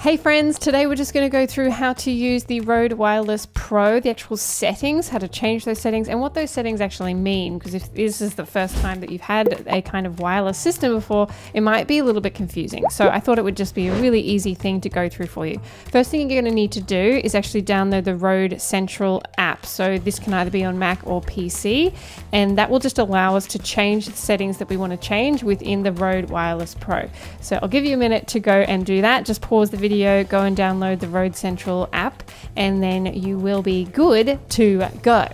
Hey friends, today we're just going to go through how to use the Rode Wireless Pro, the actual settings, how to change those settings, and what those settings actually mean. Because if this is the first time that you've had a kind of wireless system before, it might be a little bit confusing. So I thought it would just be a really easy thing to go through for you. First thing you're going to need to do is actually download the Rode Central app. So this can either be on Mac or PC, and that will just allow us to change the settings that we want to change within the Rode Wireless Pro. So I'll give you a minute to go and do that. Just pause the video video, go and download the Rode Central app, and then you will be good to go.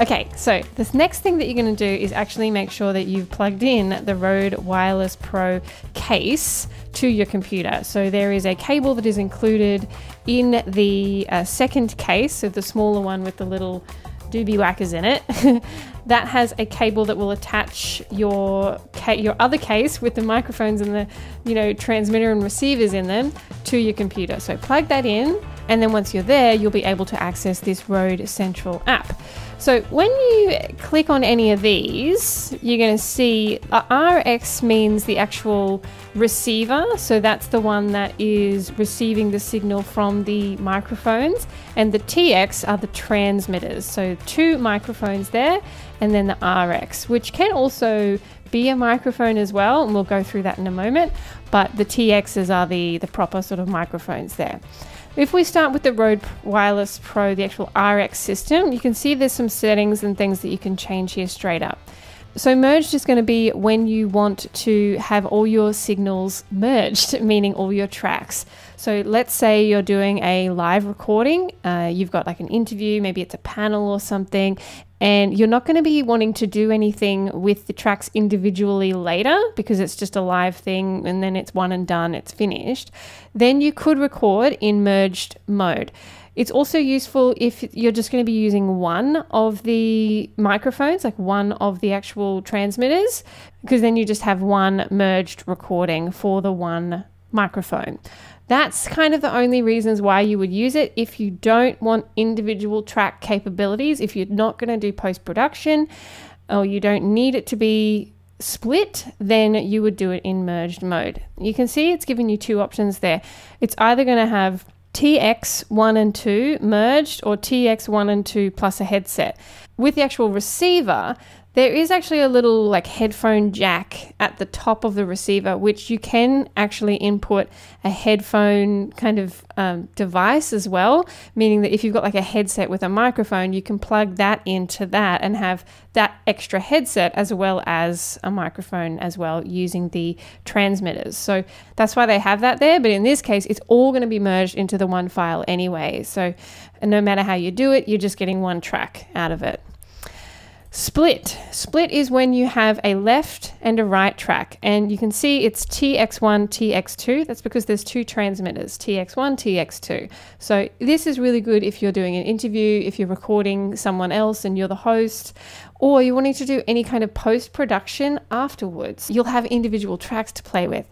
Okay, so this next thing that you're going to do is actually make sure that you've plugged in the Rode Wireless Pro case to your computer. So there is a cable that is included in the uh, second case, so the smaller one with the little doobie whackers in it. that has a cable that will attach your ca- your other case with the microphones and the you know transmitter and receivers in them to your computer. So plug that in, and then once you're there, you'll be able to access this Rode Central app. So when you click on any of these, you're going to see uh, RX means the actual receiver. So that's the one that is receiving the signal from the microphones. And the TX are the transmitters. So two microphones there, and then the RX, which can also be a microphone as well. And we'll go through that in a moment. But the TXs are the, the proper sort of microphones there. If we start with the Rode Wireless Pro, the actual RX system, you can see there's some settings and things that you can change here straight up. So merged is going to be when you want to have all your signals merged, meaning all your tracks. So let's say you're doing a live recording, uh, you've got like an interview, maybe it's a panel or something, and you're not going to be wanting to do anything with the tracks individually later because it's just a live thing and then it's one and done, it's finished. Then you could record in merged mode. It's also useful if you're just going to be using one of the microphones, like one of the actual transmitters, because then you just have one merged recording for the one microphone. That's kind of the only reasons why you would use it. If you don't want individual track capabilities, if you're not going to do post production, or you don't need it to be split, then you would do it in merged mode. You can see it's giving you two options there. It's either going to have TX1 and 2 merged or TX1 and 2 plus a headset. With the actual receiver, there is actually a little like headphone jack at the top of the receiver, which you can actually input a headphone kind of um, device as well. Meaning that if you've got like a headset with a microphone, you can plug that into that and have that extra headset as well as a microphone as well using the transmitters. So that's why they have that there. But in this case, it's all going to be merged into the one file anyway. So no matter how you do it, you're just getting one track out of it. Split. Split is when you have a left and a right track, and you can see it's TX1, TX2. That's because there's two transmitters, TX1, TX2. So this is really good if you're doing an interview, if you're recording someone else and you're the host, or you're wanting to do any kind of post production afterwards. You'll have individual tracks to play with.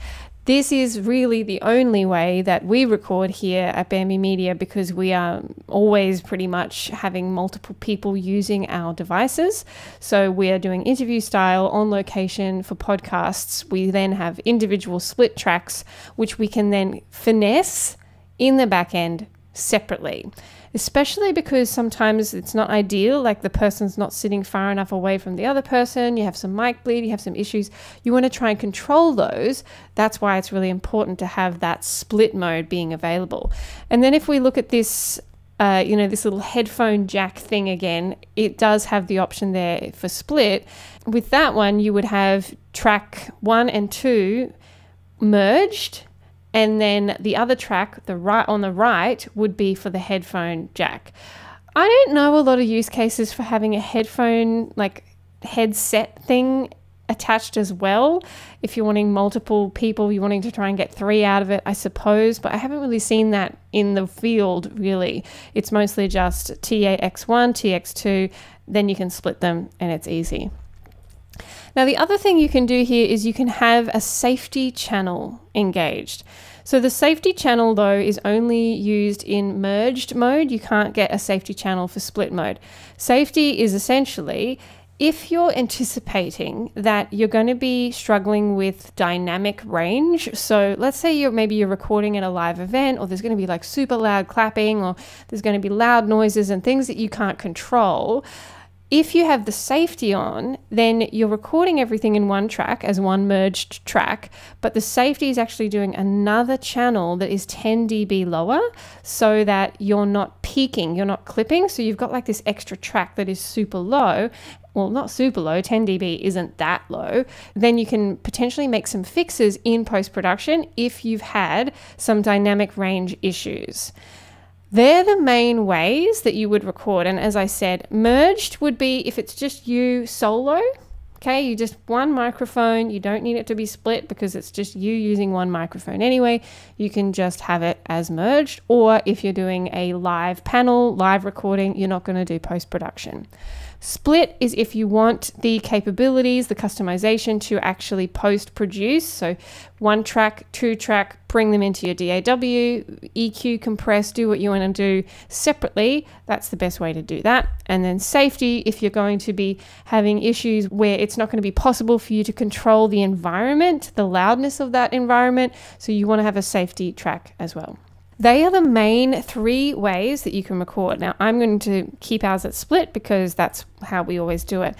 This is really the only way that we record here at Bamby Media because we are always pretty much having multiple people using our devices. So we are doing interview style on location for podcasts. We then have individual split tracks, which we can then finesse in the back end separately especially because sometimes it's not ideal, like the person's not sitting far enough away from the other person, you have some mic bleed, you have some issues. You want to try and control those. That's why it's really important to have that split mode being available. And then if we look at this uh, you know, this little headphone jack thing again, it does have the option there for split. With that one, you would have track one and two merged and then the other track, the right on the right, would be for the headphone jack. I don't know a lot of use cases for having a headphone like headset thing attached as well. If you're wanting multiple people, you're wanting to try and get three out of it, I suppose, but I haven't really seen that in the field really. It's mostly just TX1, TX2, then you can split them and it's easy. Now, the other thing you can do here is you can have a safety channel engaged. So the safety channel though is only used in merged mode. You can't get a safety channel for split mode. Safety is essentially if you're anticipating that you're going to be struggling with dynamic range, so let's say you're maybe you're recording at a live event, or there's going to be like super loud clapping, or there's going to be loud noises and things that you can't control. If you have the safety on, then you're recording everything in one track as one merged track, but the safety is actually doing another channel that is 10 dB lower so that you're not peaking, you're not clipping. So you've got like this extra track that is super low. Well, not super low, 10 dB isn't that low. Then you can potentially make some fixes in post production if you've had some dynamic range issues. They're the main ways that you would record. And as I said, merged would be if it's just you solo. Okay, you just one microphone. You don't need it to be split because it's just you using one microphone anyway. You can just have it as merged. Or if you're doing a live panel, live recording, you're not going to do post production. Split is if you want the capabilities, the customization to actually post produce. So, one track, two track, bring them into your DAW, EQ, compress, do what you want to do separately. That's the best way to do that. And then safety, if you're going to be having issues where it's not going to be possible for you to control the environment, the loudness of that environment. So, you want to have a safety track as well. They are the main three ways that you can record. Now, I'm going to keep ours at split because that's how we always do it.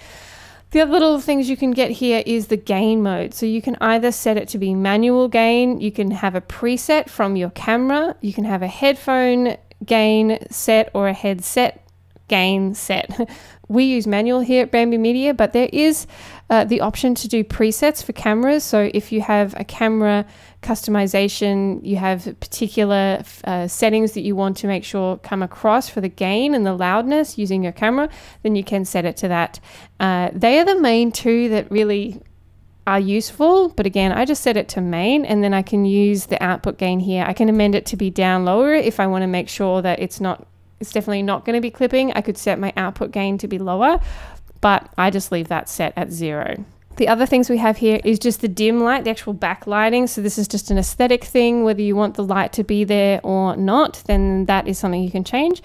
The other little things you can get here is the gain mode. So you can either set it to be manual gain, you can have a preset from your camera, you can have a headphone gain set or a headset gain set. we use manual here at Bamby Media, but there is uh, the option to do presets for cameras. So if you have a camera customization, you have particular uh, settings that you want to make sure come across for the gain and the loudness using your camera, then you can set it to that. Uh, they are the main two that really are useful, but again, I just set it to main and then I can use the output gain here. I can amend it to be down lower if I want to make sure that it's not, it's definitely not going to be clipping. I could set my output gain to be lower, but I just leave that set at zero. The other things we have here is just the dim light, the actual backlighting. So this is just an aesthetic thing, whether you want the light to be there or not, then that is something you can change.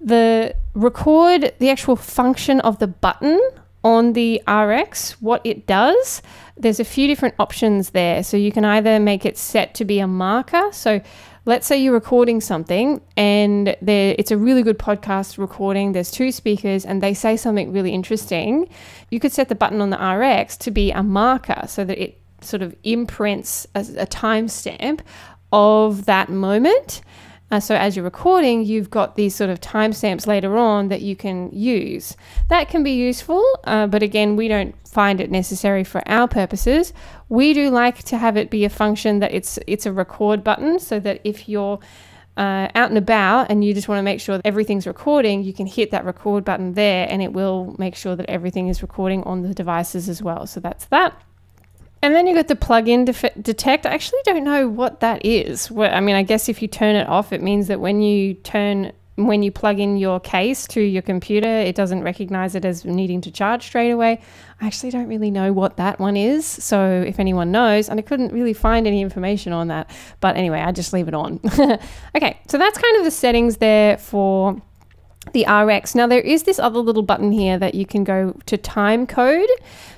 The record, the actual function of the button on the RX, what it does, there's a few different options there. So you can either make it set to be a marker. So let's say you're recording something and it's a really good podcast recording there's two speakers and they say something really interesting you could set the button on the rx to be a marker so that it sort of imprints a, a timestamp of that moment uh, so as you're recording, you've got these sort of timestamps later on that you can use. That can be useful, uh, but again, we don't find it necessary for our purposes. We do like to have it be a function that it's it's a record button, so that if you're uh, out and about and you just want to make sure that everything's recording, you can hit that record button there, and it will make sure that everything is recording on the devices as well. So that's that. And then you got the plug-in def- detect. I actually don't know what that is. Well, I mean, I guess if you turn it off, it means that when you turn when you plug in your case to your computer, it doesn't recognize it as needing to charge straight away. I actually don't really know what that one is. So if anyone knows, and I couldn't really find any information on that. But anyway, I just leave it on. okay, so that's kind of the settings there for the RX. Now there is this other little button here that you can go to time code.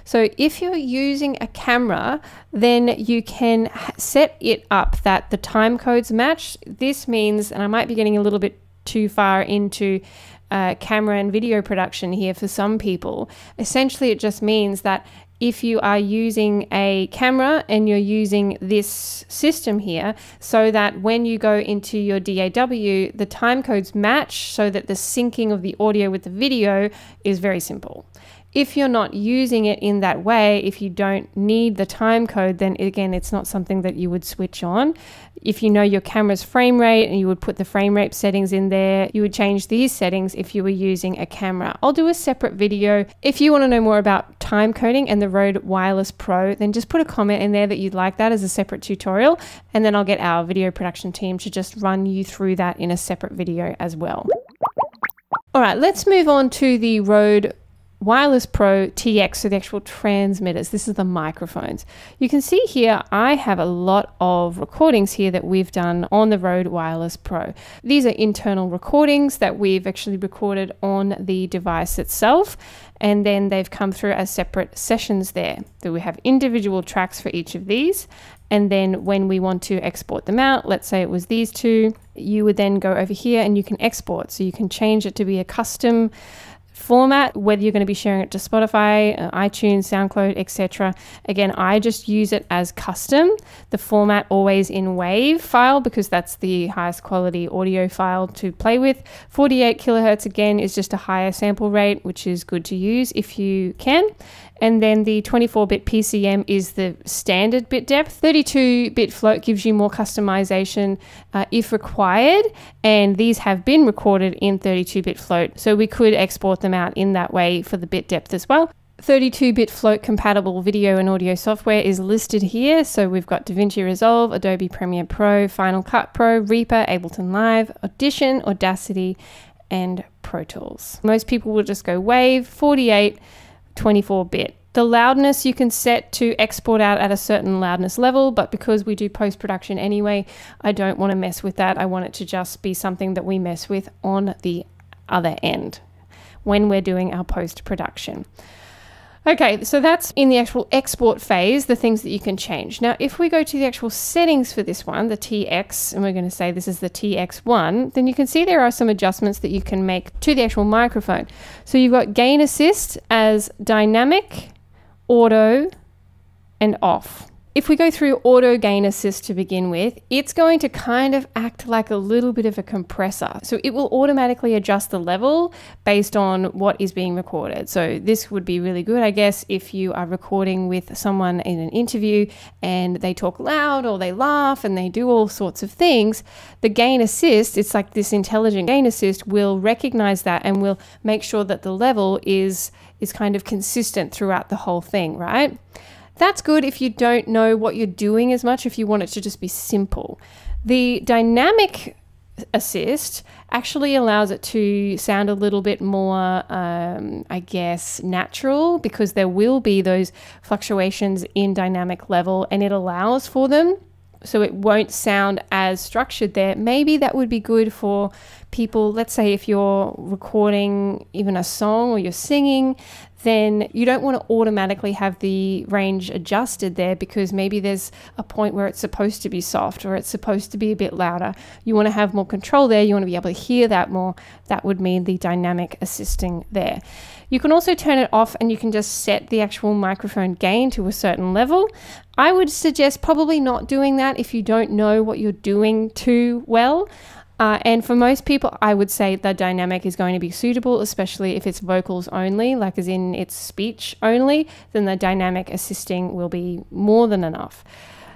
So if you're using a camera, then you can set it up that the time codes match. This means, and I might be getting a little bit too far into uh, camera and video production here for some people. Essentially, it just means that if you are using a camera and you're using this system here so that when you go into your DAW, the time codes match so that the syncing of the audio with the video is very simple. If you're not using it in that way, if you don't need the time code, then again, it's not something that you would switch on. If you know your camera's frame rate and you would put the frame rate settings in there, you would change these settings if you were using a camera. I'll do a separate video. If you want to know more about time coding and the Rode Wireless Pro, then just put a comment in there that you'd like that as a separate tutorial, and then I'll get our video production team to just run you through that in a separate video as well. All right, let's move on to the Rode Wireless Pro TX, so the actual transmitters. This is the microphones. You can see here, I have a lot of recordings here that we've done on the Rode Wireless Pro. These are internal recordings that we've actually recorded on the device itself, and then they've come through as separate sessions there. So we have individual tracks for each of these, and then when we want to export them out, let's say it was these two, you would then go over here and you can export. So you can change it to be a custom format, whether you're going to be sharing it to Spotify, uh, iTunes, SoundCloud, etc. Again, I just use it as custom. The format always in WAV file because that's the highest quality audio file to play with. 48 kilohertz again is just a higher sample rate, which is good to use if you can. And then the 24 bit PCM is the standard bit depth. 32 bit float gives you more customization uh, if required. And these have been recorded in 32 bit float. So we could export them out in that way for the bit depth as well. 32 bit float compatible video and audio software is listed here. So we've got DaVinci Resolve, Adobe Premiere Pro, Final Cut Pro, Reaper, Ableton Live, Audition, Audacity, and Pro Tools. Most people will just go Wave, 48 24 bit. The loudness you can set to export out at a certain loudness level, but because we do post production anyway, I don't want to mess with that. I want it to just be something that we mess with on the other end when we're doing our post production. Okay, so that's in the actual export phase, the things that you can change. Now, if we go to the actual settings for this one, the TX, and we're going to say this is the TX1, then you can see there are some adjustments that you can make to the actual microphone. So you've got gain assist as dynamic, auto, and off if we go through auto gain assist to begin with, it's going to kind of act like a little bit of a compressor. So it will automatically adjust the level based on what is being recorded. So this would be really good, I guess, if you are recording with someone in an interview and they talk loud or they laugh and they do all sorts of things. The gain assist, it's like this intelligent gain assist will recognize that and will make sure that the level is is kind of consistent throughout the whole thing, right? That's good if you don't know what you're doing as much, if you want it to just be simple. The dynamic assist actually allows it to sound a little bit more, um, I guess, natural because there will be those fluctuations in dynamic level and it allows for them. So it won't sound as structured there. Maybe that would be good for people. Let's say if you're recording even a song or you're singing, then you don't want to automatically have the range adjusted there because maybe there's a point where it's supposed to be soft or it's supposed to be a bit louder. You want to have more control there. You want to be able to hear that more. That would mean the dynamic assisting there. You can also turn it off and you can just set the actual microphone gain to a certain level. I would suggest probably not doing that if you don't know what you're doing too well. Uh, and for most people, I would say the dynamic is going to be suitable, especially if it's vocals only, like as in it's speech only, then the dynamic assisting will be more than enough.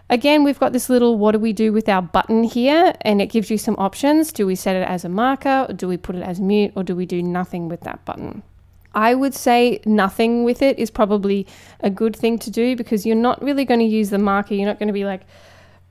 Again, we've got this little what do we do with our button here, and it gives you some options. Do we set it as a marker, or do we put it as mute, or do we do nothing with that button? I would say nothing with it is probably a good thing to do because you're not really going to use the marker. You're not going to be like,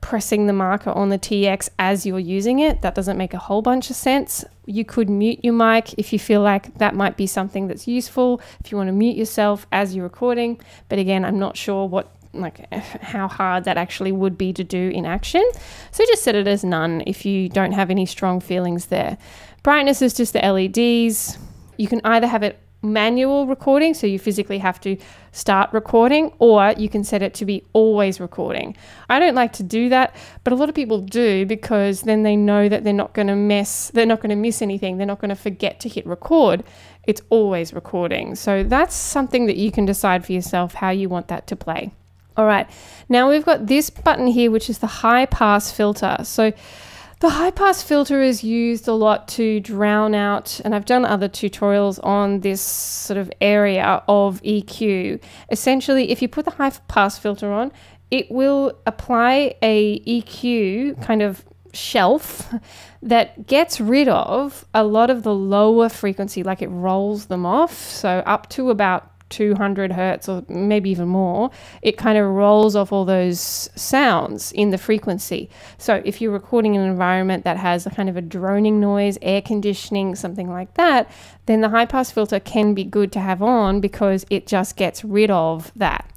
pressing the marker on the TX as you're using it. That doesn't make a whole bunch of sense. You could mute your mic if you feel like that might be something that's useful, if you want to mute yourself as you're recording. But again, I'm not sure what like how hard that actually would be to do in action. So just set it as none if you don't have any strong feelings there. Brightness is just the LEDs. You can either have it manual recording, so you physically have to start recording, or you can set it to be always recording. I don't like to do that, but a lot of people do because then they know that they're not going to mess, they're not going to miss anything, they're not going to forget to hit record. It's always recording. So that's something that you can decide for yourself how you want that to play. All right, now we've got this button here, which is the high pass filter. So the high pass filter is used a lot to drown out, and I've done other tutorials on this sort of area of EQ. Essentially, if you put the high pass filter on, it will apply a EQ kind of shelf that gets rid of a lot of the lower frequency, like it rolls them off. So up to about 200 hertz or maybe even more, it kind of rolls off all those sounds in the frequency. So if you're recording in an environment that has a kind of a droning noise, air conditioning, something like that, then the high pass filter can be good to have on because it just gets rid of that.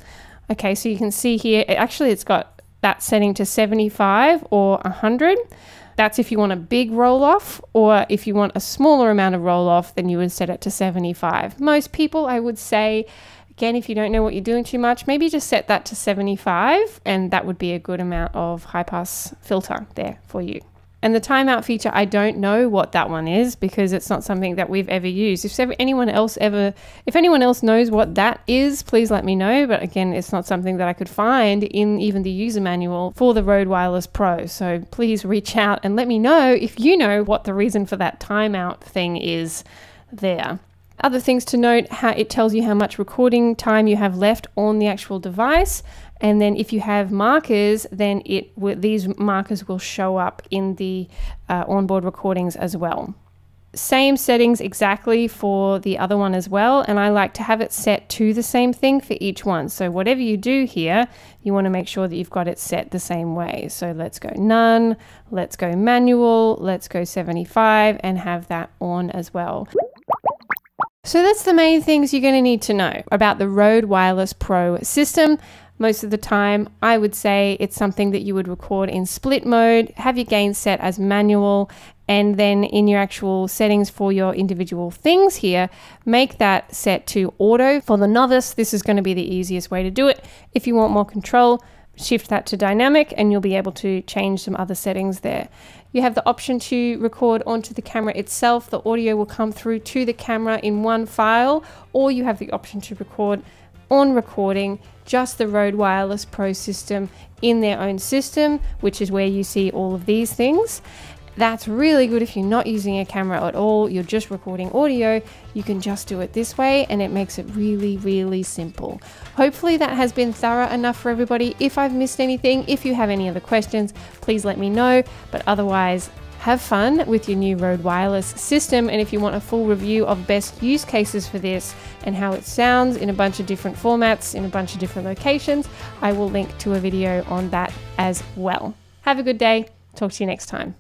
Okay, so you can see here, actually it's got that setting to 75 or 100. That's if you want a big roll off, or if you want a smaller amount of roll off, then you would set it to 75. Most people, I would say, again, if you don't know what you're doing too much, maybe just set that to 75, and that would be a good amount of high pass filter there for you. And the timeout feature, I don't know what that one is because it's not something that we've ever used. If anyone else ever, if anyone else knows what that is, please let me know. But again, it's not something that I could find in even the user manual for the Rode Wireless Pro. So please reach out and let me know if you know what the reason for that timeout thing is there. Other things to note, how it tells you how much recording time you have left on the actual device and then if you have markers, then it these markers will show up in the uh, onboard recordings as well. Same settings exactly for the other one as well, and I like to have it set to the same thing for each one. So whatever you do here, you want to make sure that you've got it set the same way. So let's go none, let's go manual, let's go 75 and have that on as well. So that's the main things you're going to need to know about the Rode Wireless Pro system most of the time, I would say it's something that you would record in split mode, have your gain set as manual, and then in your actual settings for your individual things here, make that set to auto. For the novice, this is going to be the easiest way to do it. If you want more control, shift that to dynamic and you'll be able to change some other settings there. You have the option to record onto the camera itself. The audio will come through to the camera in one file, or you have the option to record on recording just the Rode Wireless Pro system in their own system, which is where you see all of these things. That's really good if you're not using a camera at all, you're just recording audio, you can just do it this way and it makes it really, really simple. Hopefully that has been thorough enough for everybody. If I've missed anything, if you have any other questions, please let me know. But otherwise, have fun with your new Rode Wireless system, and if you want a full review of best use cases for this and how it sounds in a bunch of different formats, in a bunch of different locations, I will link to a video on that as well. Have a good day. Talk to you next time.